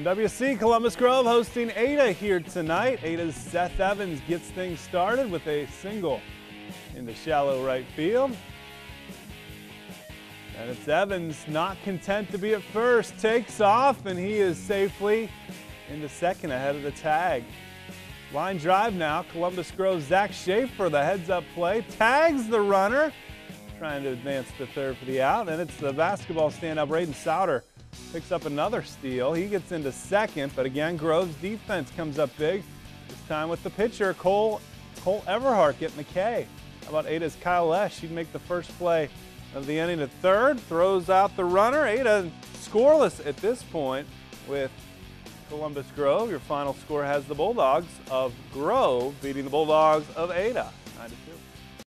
NWC Columbus Grove hosting Ada here tonight. Ada's Seth Evans gets things started with a single into shallow right field. And it's Evans not content to be at first, takes off, and he is safely into second ahead of the tag. Line drive now, Columbus Grove Zach Schaefer, the heads up play, tags the runner, trying to advance to third for the out, and it's the basketball standout Braden Souter picks up another steal. He gets into second, but again, Grove's defense comes up big. This time with the pitcher, Cole, Cole Everhart getting the K. How about Ada's Kyle Lesh? She'd make the first play of the inning to third, throws out the runner. Ada scoreless at this point with Columbus Grove. Your final score has the Bulldogs of Grove beating the Bulldogs of Ada 9 2.